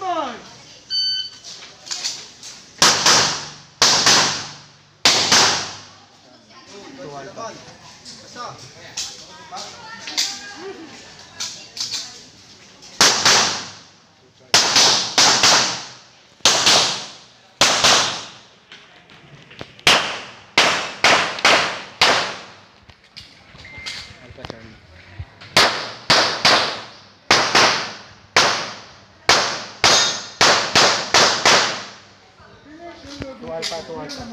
バイ確かに。Tuwal pa, tuwal pa.